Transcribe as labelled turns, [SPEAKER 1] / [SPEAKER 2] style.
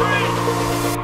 [SPEAKER 1] Freeze!